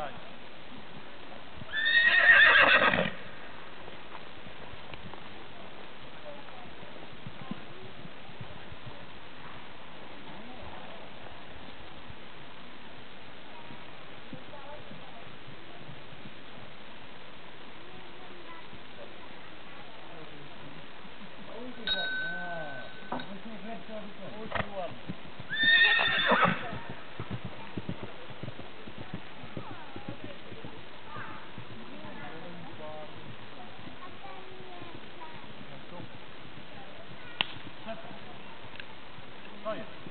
Thanks. طيب